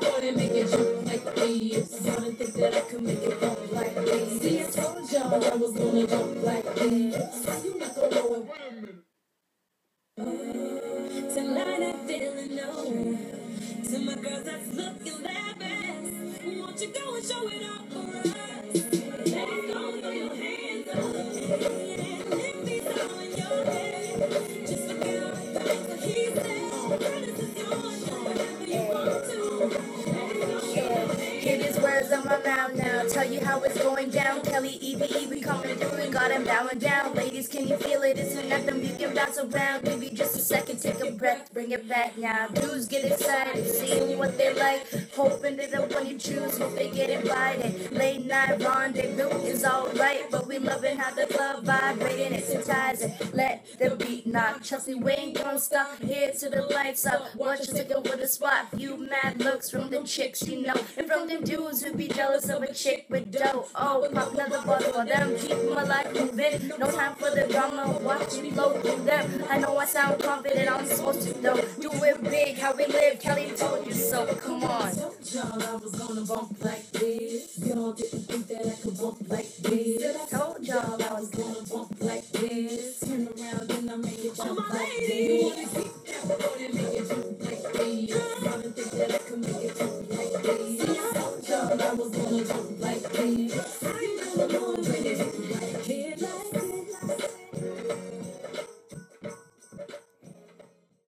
To my girls that's looking their best. Won't you go and show it off for us? Now. Tell you how it's going down. Kelly, Eve, we coming through and got him bowing down. Ladies, can you feel it? It's an anthem. You can bounce around. Give you just a second. Take a breath. Bring it back now. Dudes get excited. Seeing what they like. Hoping that the one you choose. Hope they get invited. Late night rendezvous is alright. Loving how the club vibrating. It's enticing. Let the beat knock. Chelsea Wayne don't stop. Here to the lights up. Watch us take over the spot. Few mad looks from the chicks you know. And from them dudes who be jealous of a chick with dough. Oh, pop another bottle for them. Keep my life moving. No time for the drama. Watch me flow through them. I know I sound confident. I'm supposed to though. Do it big. How we live. Kelly told you so. Come on. Y'all I was gonna bump like this. Y'all didn't think that I could bump like this. Didn't think that I could make it jump like this. I was gonna jump like this.